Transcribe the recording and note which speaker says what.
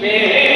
Speaker 1: Amen.